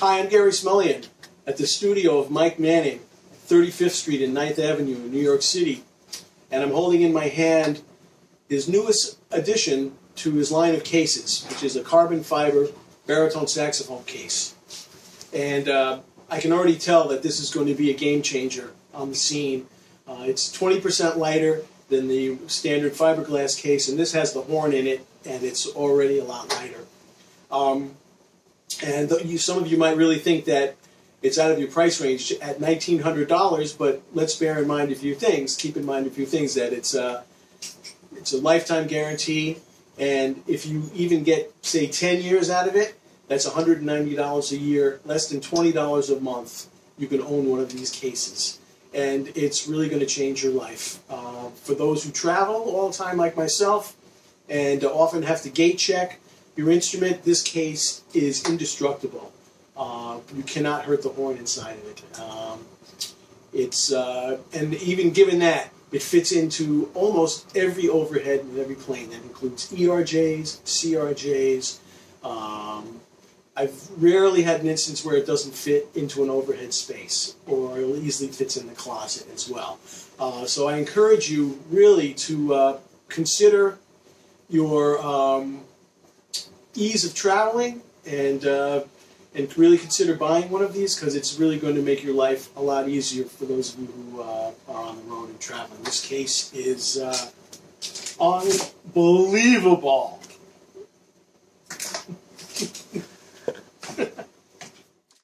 Hi, I'm Gary Smulyan at the studio of Mike Manning, 35th Street and 9th Avenue in New York City. And I'm holding in my hand his newest addition to his line of cases, which is a carbon fiber baritone saxophone case. And uh, I can already tell that this is going to be a game changer on the scene. Uh, it's 20% lighter than the standard fiberglass case, and this has the horn in it, and it's already a lot lighter. Um, and you, some of you might really think that it's out of your price range at $1,900, but let's bear in mind a few things. Keep in mind a few things that it's a, it's a lifetime guarantee, and if you even get, say, 10 years out of it, that's $190 a year, less than $20 a month. You can own one of these cases. And it's really going to change your life. Uh, for those who travel all the time, like myself, and often have to gate check, your instrument, this case, is indestructible. Uh, you cannot hurt the horn inside of it. Um, it's uh, and even given that, it fits into almost every overhead and every plane. That includes ERJs, CRJs. Um, I've rarely had an instance where it doesn't fit into an overhead space, or it easily fits in the closet as well. Uh, so I encourage you really to uh, consider your um, ease of traveling and uh, and really consider buying one of these because it's really going to make your life a lot easier for those of you who uh, are on the road and traveling. This case is uh, unbelievable.